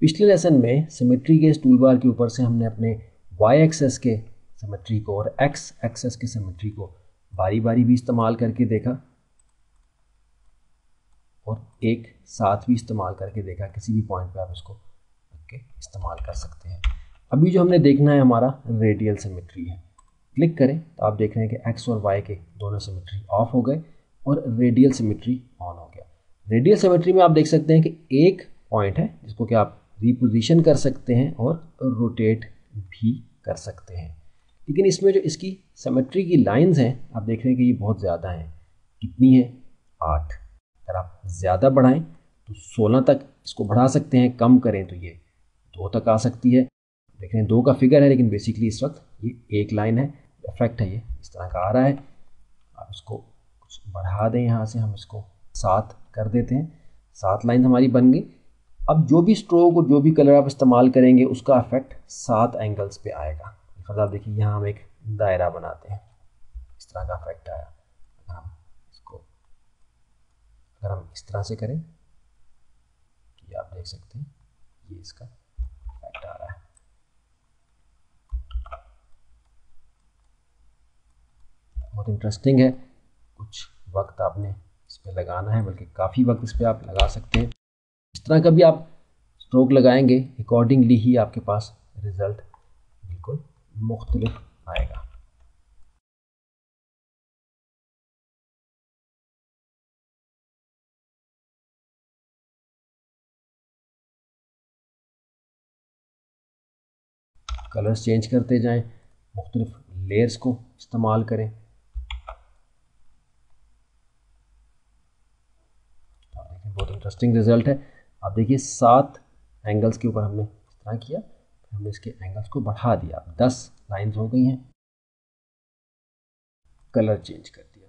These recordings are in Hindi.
पिछले लेसन में सिमेट्री के इस टूल बार के ऊपर से हमने अपने वाई एक्सेस के सिमेट्री को और एक्स एक्सेस के सिमेट्री को बारी बारी भी इस्तेमाल करके देखा और एक साथ भी इस्तेमाल करके देखा। किसी भी पॉइंट पे आप इसको के इस्तेमाल कर सकते हैं। अभी जो हमने देखना है हमारा रेडियल सिमेट्री है। क्लिक करें तो आप देख रहे हैं कि एक्स और वाई के दोनों सिमेट्री ऑफ़ हो गए और रेडियल सिमेट्री ऑन हो गया। रेडियल सिमेट्री में आप देख सकते हैं कि एक पॉइंट है जिसको कि आप रिपोजिशन कर सकते हैं और रोटेट भी कर सकते हैं। लेकिन इसमें जो इसकी सिमेट्री की लाइंस हैं, आप देख रहे हैं कि ये बहुत ज़्यादा हैं। कितनी है? आठ। अगर आप ज़्यादा बढ़ाएँ तो सोलह तक इसको बढ़ा सकते हैं, कम करें तो ये दो तक आ सकती है। देख रहे हैं, दो का फिगर है, लेकिन बेसिकली इस वक्त ये एक लाइन है इफ़ेक्ट है ये, इस तरह का आ रहा है। आप इसको कुछ बढ़ा दें यहाँ से, हम इसको सात कर देते हैं। सात लाइन हमारी बन गई। अब जो भी स्ट्रोक और जो भी कलर आप इस्तेमाल करेंगे, उसका इफ़ेक्ट सात एंगल्स पे आएगा। फ़र्ज़ आप देखिए, यहाँ हम एक दायरा बनाते हैं। इस तरह का इफ़ेक्ट आया। अगर हम इसको, अगर हम इस तरह से करें तो ये आप देख सकते हैं, ये इसका इफ़ेक्ट आ रहा है। बहुत इंटरेस्टिंग है। कुछ वक्त आपने इस पर लगाना है, बल्कि काफ़ी वक्त इस पर आप लगा सकते हैं। इस तरह का भी आप स्ट्रोक लगाएँगे अकॉर्डिंगली ही आपके पास रिज़ल्ट बिल्कुल मुख्तलिफ़ आएगा। कलर्स चेंज करते जाएँ, मुख्तलिफ़ लेयर्स को इस्तेमाल करें। बहुत इंटरेस्टिंग रिज़ल्ट है। आप देखिए, सात एंगल्स के ऊपर हमने इस तरह किया हमने इसके एंगल्स को बढ़ा दिया। दस लाइन्स हो गई हैं। कलर चेंज कर दिया।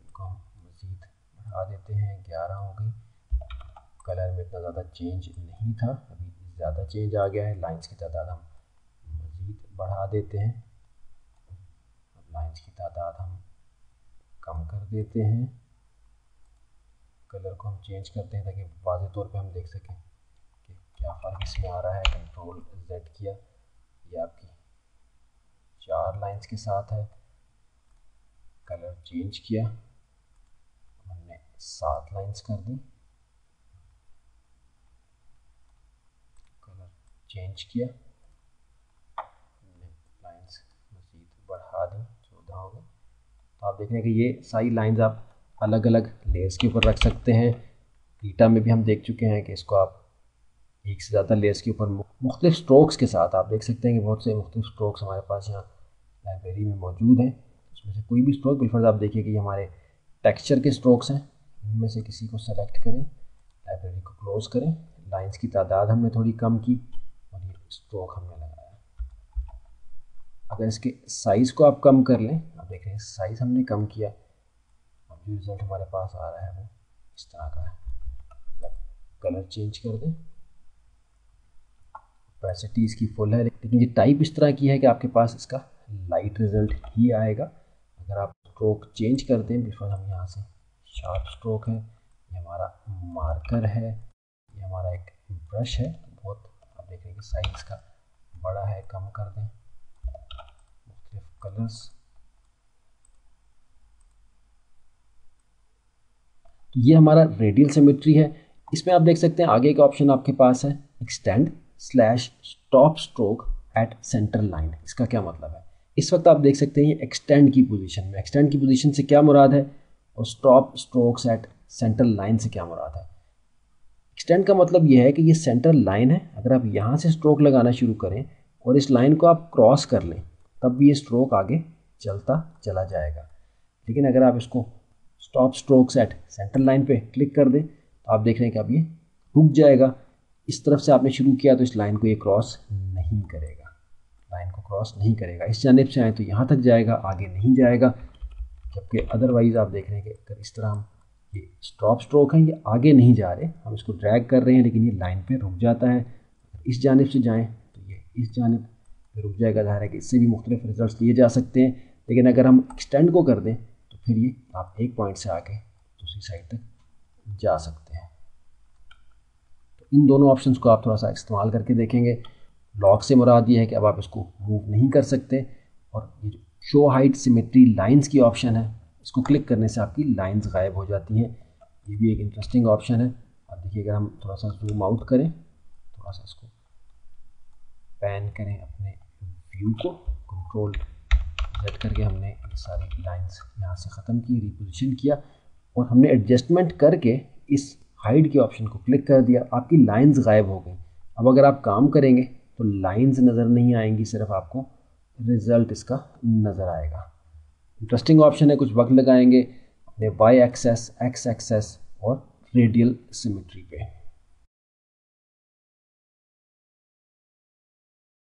इनको हम मज़ीद बढ़ा देते हैं। ग्यारह हो गई। कलर में इतना ज़्यादा चेंज नहीं था। अभी ज़्यादा चेंज आ गया है। लाइंस की तादाद हम मज़ीद बढ़ा देते हैं। अब लाइंस की तादाद हम कम कर देते हैं। कलर को हम चेंज करते हैं ताकि वाज तौर पे हम देख सकें कि क्या फ़र्क इसमें आ रहा है। कंट्रोल जेड किया। ये आपकी चार लाइंस के साथ है। कलर चेंज किया। हमने सात लाइंस कर दी। कलर चेंज किया। लाइंस मज़ीद बढ़ा दी। चौदह हो गए। तो आप देख रहे हैं कि ये सारी लाइंस आप अलग अलग लेयर्स के ऊपर रख सकते हैं। रीटा में भी हम देख चुके हैं कि इसको आप एक से ज़्यादा लेयर्स के ऊपर मुख्तलिफ़ स्ट्रोक्स के साथ आप देख सकते हैं कि बहुत से मुख्तलिफ़ स्ट्रोक्स हमारे पास यहाँ लाइब्रेरी में मौजूद हैं। उसमें से कोई भी स्ट्रोक बिलफर्ज आप देखिए कि हमारे टेक्सचर के स्ट्रोक्स हैं। इनमें से किसी को सेलेक्ट करें लाइब्रेरी को क्लोज करें। लाइंस की तादाद हमने थोड़ी कम की और ये स्ट्रोक हमने लगाया। अगर इसके साइज़ को आप कम कर लें, आप देख रहे हैं साइज़ हमने कम किया। जो रिज़ल्ट हमारे पास आ रहा है वो, इस तरह का है। कलर चेंज कर दें। कैपेसिटी इसकी फुल है, लेकिन ये टाइप इस तरह की है कि आपके पास इसका लाइट रिज़ल्ट ही आएगा। अगर आप स्ट्रोक चेंज कर दें बिफोर हम यहाँ से शार्प स्ट्रोक है। ये हमारा मार्कर है, ये हमारा एक ब्रश है। बहुत आप देख रहे हैं कि साइज़ का बड़ा है, कम कर दें। मुख्तलिफ़ कलर्स तो ये हमारा रेडियल सिमेट्री है। इसमें आप देख सकते हैं, आगे का ऑप्शन आपके पास है extend slash stop stroke at centre line इसका क्या मतलब है? इस वक्त आप देख सकते हैं, ये एक्सटेंड की पोजीशन में एक्सटेंड की पोजीशन से क्या मुराद है? और stop strokes at centre line से क्या मुराद है? एक्सटेंड का मतलब ये है कि ये सेंटर लाइन है। अगर आप यहाँ से स्ट्रोक लगाना शुरू करें और इस लाइन को आप क्रॉस कर लें, तब भी ये स्ट्रोक आगे चलता चला जाएगा। लेकिन अगर आप इसको stop strokes at centre line पे क्लिक कर दें तो आप देख रहे हैं कि अब ये रुक जाएगा। इस तरफ़ से आपने शुरू किया तो इस लाइन को ये क्रॉस नहीं करेगा। लाइन को क्रॉस नहीं करेगा। इस जानब से आए तो यहाँ तक जाएगा, आगे नहीं जाएगा। जबकि अदरवाइज़ आप देख रहे हैं कि अगर इस तरह हम ये स्टॉप स्ट्रोक हैं, ये आगे नहीं जा रहे, हम इसको ड्रैग कर रहे हैं, लेकिन ये लाइन पे रुक जाता है। इस जानब से जाएँ तो ये इस जानब रुक जाएगा। ज़ाहिर है कि इससे भी मुख्तलिफ़ रिज़ल्ट लिए जा सकते हैं। लेकिन अगर हम एक्सटेंड को कर दें फिर ये आप एक पॉइंट से आके दूसरी साइड तक जा सकते हैं। तो इन दोनों ऑप्शन को आप थोड़ा सा इस्तेमाल करके देखेंगे। लॉक से मुराद ये है कि अब आप इसको मूव नहीं कर सकते और ये शो हाइट सिमेट्री लाइंस की ऑप्शन है, इसको क्लिक करने से आपकी लाइंस गायब हो जाती हैं। ये भी एक इंटरेस्टिंग ऑप्शन है। अब देखिए, अगर हम थोड़ा सा जूम आउट करें, थोड़ा सा इसको पैन करें अपने व्यू को कंट्रोल सेट करके हमने ये सारी लाइंस यहाँ से ख़त्म की रिपोजिशन किया और हमने एडजस्टमेंट करके इस हाइड के ऑप्शन को क्लिक कर दिया। आपकी लाइंस गायब हो गई। अब अगर आप काम करेंगे तो लाइंस नज़र नहीं आएँगी, सिर्फ़ आपको रिज़ल्ट इसका नज़र आएगा। इंटरेस्टिंग ऑप्शन है, कुछ वक्त लगाएँगे अपने वाई एक्सेस एक्स एक्सेस और रेडियल सिमेट्री पे।